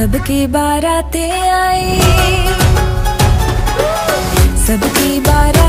सबकी बारातें आई। सबकी बारात